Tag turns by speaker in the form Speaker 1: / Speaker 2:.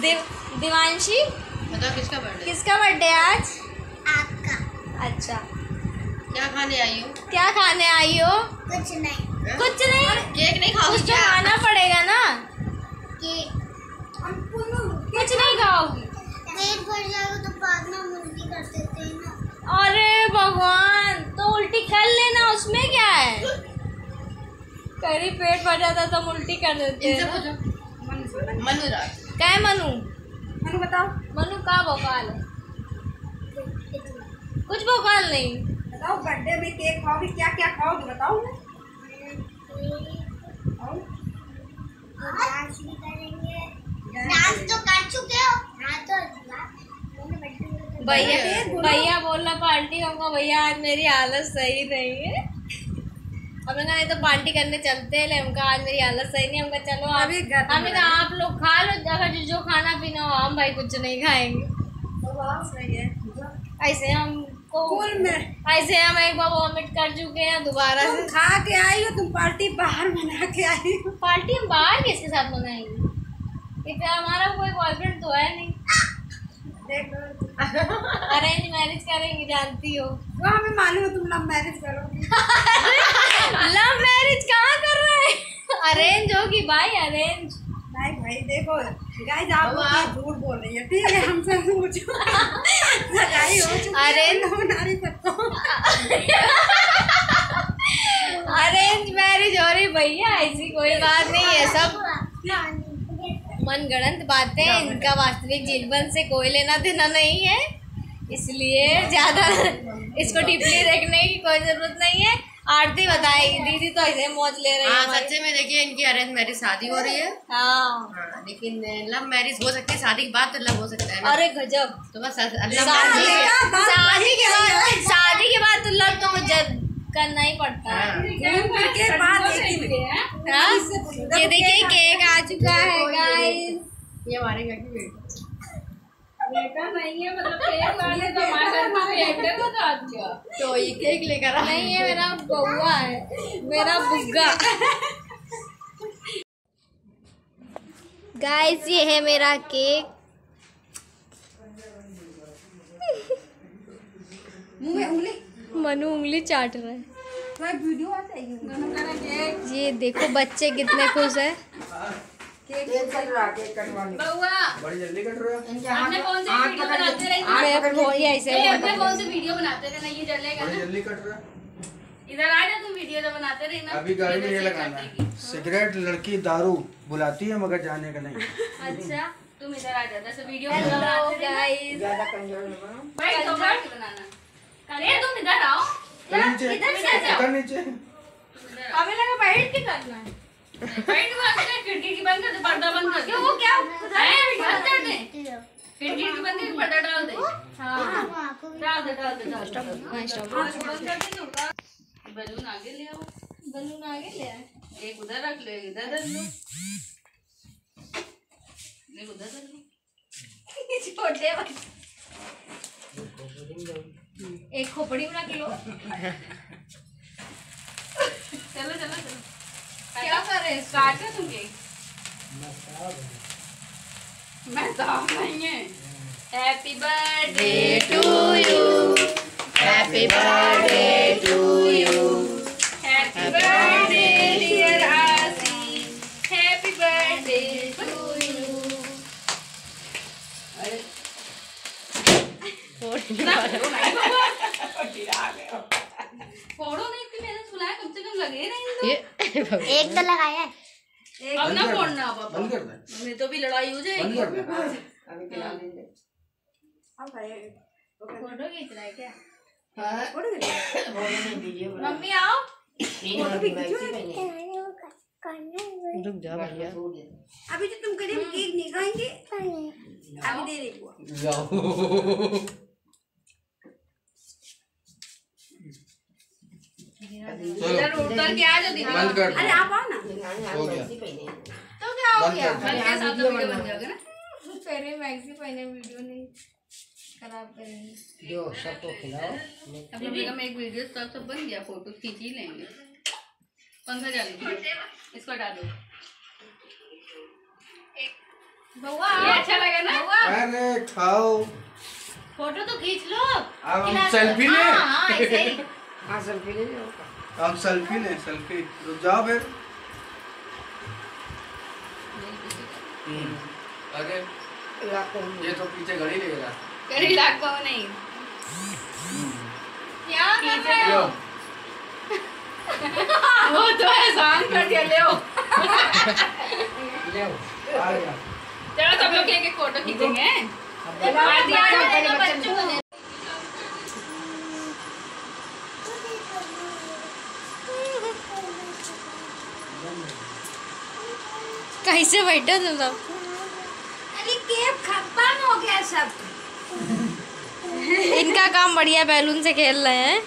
Speaker 1: दिव, दिवांशी?
Speaker 2: बताओ किसका बर्थडे
Speaker 1: किसका बर्थडे आज?
Speaker 3: आपका।
Speaker 1: अच्छा।
Speaker 2: क्या खाने आई हो?
Speaker 1: क्या खाने आई हो?
Speaker 3: कुछ नहीं।
Speaker 1: कुछ नहीं।
Speaker 2: केक नहीं
Speaker 1: कुछ
Speaker 2: खाओगी
Speaker 1: तो खाना पड़ेगा ना?
Speaker 3: कि
Speaker 1: कुछ नहीं खाओगी।
Speaker 3: पेट भर जाएगा तो बाद में उल्टी कर देते हैं ना।
Speaker 1: अरे भगवान तो उल्टी कर लेना उसमें क्या है? करी पेट भर जाता तो उल्टी कर देते हैं।
Speaker 2: मनुराज
Speaker 1: क्या है मनु?
Speaker 4: मैंने बताओ।
Speaker 1: मनु का भोकाल है। कुछ भोकाल नहीं।
Speaker 4: बताओ बर्थडे में केक खाओगी क्या क्या खाओगी बताओ ना।
Speaker 3: डांस भी करेंगे डांस तो कर चुके हो? हाँ तो तो-
Speaker 1: भैया भैया बोलना पार्टी हमको भैया आज मेरी हालत सही नहीं है। हमने कहा नहीं तो पार्टी करने चलते हैं हमका आज मेरी हालत सही नहीं। हमका चलो आप
Speaker 4: अभी
Speaker 1: हमने कहा आप लोग खा लो अगर जो जो खाना पीना हो हम भाई कुछ नहीं खाएँगे।
Speaker 4: तो बात सही है।
Speaker 1: ऐसे हम
Speaker 4: स्कूल में।
Speaker 1: ऐसे हम एक बार वॉमिट कर चुके हैं दोबारा
Speaker 4: तुम
Speaker 1: से।
Speaker 4: खा के आई हो तुम पार्टी बाहर बना के आई हो।
Speaker 1: पार्टी हम बाहर किसके साथ मनाएँगे इतना हमारा कोई बॉयफ्रेंड तो है नहीं।
Speaker 4: देखो
Speaker 1: अरेंज मैरिज करेंगे जानती हो।
Speaker 4: वो हमें मालूम है तुम लव मैरिज करोगी।
Speaker 1: लव मैरिज कहाँ कर रहा है? अरेंज होगी भाई अरेंज
Speaker 4: भाई देखो गाइस आप झूठ बोल रही है ठीक है हमसे पूछो। सगाई हो चुकी बना नहीं सकते
Speaker 1: अरेंज मैरिज हो रही भैया ऐसी कोई बात नहीं है सब मनगढ़ंत बातें हैं इनका वास्तविक जीवन से कोई लेना देना नहीं है इसलिए ज़्यादा इसको डीपली देखने की कोई ज़रूरत नहीं है। आरती बताएगी दीदी तो ऐसे मौज ले रही है
Speaker 2: हाँ सच्चे में देखिए इनकी अरेंज मैरिज शादी हो रही है।
Speaker 1: हाँ।
Speaker 2: हाँ लेकिन लव मैरिज हो सकती है शादी के बाद तो लव हो सकता है ना।
Speaker 1: अरे गजब।
Speaker 2: तो बस
Speaker 1: शादी
Speaker 2: है।
Speaker 1: के बाद। शादी के बाद तो लव तो जब करना ही पड़ता है।
Speaker 2: हाँ।
Speaker 4: ही।
Speaker 1: हाँ? ये देखिए केक आ चुका है गाइस
Speaker 2: ये हमारे घर की बेटी।
Speaker 1: बेटा नहीं है मतलब केक वाले तो बेटे को तो अच्छा
Speaker 2: तो ये केक लेकर
Speaker 1: नहीं है मेरा बउआ है मेरा बुग्गा। गाइस ये है मेरा केक।
Speaker 4: मुँह में उंगली?
Speaker 1: मनु उंगली चाट रहा है।
Speaker 4: वीडियो आ जाएगी।
Speaker 1: ये देखो बच्चे कितने खुश है।
Speaker 4: केक चल रहा केक कटवाने
Speaker 5: बड़ी जल्दी कट रहा है?
Speaker 6: अपने फ़ोन से वीडियो बनाते रहिए।
Speaker 1: मैं फ़ोन ये ऐसे
Speaker 6: ए, अपने फ़ोन से वीडियो बनाते रहना ये जलेगा
Speaker 5: बड़ी जल्दी कट रहा
Speaker 6: इधर आ जा तुम वीडियो जो बनाते रहना।
Speaker 5: अभी गाड़ी में ये लगाना है। सिगरेट लड़की दारू बुलाती है मगर जाने का नहीं।
Speaker 6: अच्छा तुम इधर आ जा जैसे वीडियो
Speaker 1: हेलो
Speaker 6: बनाते रहना।
Speaker 1: गाइस
Speaker 6: भाई तो बनाना। अरे तुम इधर आओ।
Speaker 5: तो नीचे
Speaker 6: इधर
Speaker 5: नीचे।
Speaker 1: हमें लगा बैठ के करना है।
Speaker 6: खिड़की की बंद कर दे पर्दा बंद कर क्यों? वो क्या? बंद कर दे। खिड़की की बंद कर पर्दा डाल दे।
Speaker 1: हाँ।
Speaker 6: डाल दे डाल दे डाल दे।
Speaker 1: हाँ स्टॉप।
Speaker 6: बंद कर दे तो बलून आगे ले आओ।
Speaker 1: बलून आगे ले आए।
Speaker 6: एक उधर रख लो एक इधर रख लो। एक उधर रख लो।
Speaker 1: छोटे बच्चे। एक खोपड़ी में रख लो
Speaker 6: चलो चलो चलो
Speaker 1: क्या कर रहे हैं
Speaker 6: काटे तुम मैं साफ़ नहीं है। Happy birthday
Speaker 2: to you happy birthday to you
Speaker 6: happy birthday dear Aasi happy birthday to you फोड़ो नहीं इतनी मेहनत सुनाया कम से कम लगे नहीं
Speaker 2: ये
Speaker 3: एक तो लगाया है।
Speaker 6: अब ना फोड़ना पापा
Speaker 5: बंद कर दे।
Speaker 6: नहीं तो भी लड़ाई हो
Speaker 5: बंद
Speaker 6: जाएगी
Speaker 5: कर दे।
Speaker 4: अब भाई
Speaker 1: फ़ोटो खींच रहा है क्या?
Speaker 4: फ़ोटो खींचो।
Speaker 1: मम्मी आओ।
Speaker 2: रुक जा भैया।
Speaker 4: अभी तो तुम करीब केक नहीं खाएँगे। अभी दे रही बुआ
Speaker 5: जाओ
Speaker 6: इधर उतर के आ जा दीदी
Speaker 5: बंद कर।
Speaker 4: अरे आप आओ ना।
Speaker 5: हो गया।
Speaker 1: तो क्या हो गया?
Speaker 5: कर।
Speaker 6: के साथ तो वीडियो बन जाएगा ना।
Speaker 1: पहले मैक्सी पहने वीडियो नहीं खराब करेंगे।
Speaker 2: जो सबको खिलाओ।
Speaker 6: अभी भी हम एक वीडियो सब सब बन गया फ़ोटो खींच ही लेंगे। पंखा चालू। इसको हटा दो। ये अच्छा लगा ना?
Speaker 5: अरे खाओ।
Speaker 1: फ़ोटो तो खींच लो।
Speaker 5: अब सेल्फी लें?
Speaker 1: हाँ, हाँ, ऐसे ही।
Speaker 4: हाँ सेल्फी ले लो।
Speaker 5: हम सेल्फी लें सेल्फी रुक जाओ फिर। अरे ये तो पीछे घड़ी लेगा
Speaker 6: करी लाख को नहीं।
Speaker 1: क्या कर रहे हो।
Speaker 6: वो तो एहसान कर दिया ले आओ।
Speaker 5: ले आओ, आ गया।
Speaker 6: चलो सब लोग एक एक फ़ोटो खींचेंगे
Speaker 1: आरती आरती दे दो बच्चों को दे कैसे बैठा तुम सब?
Speaker 4: अरे केप खत्म हो गया सब।
Speaker 1: इनका काम बढ़िया बैलून से खेल रहे हैं।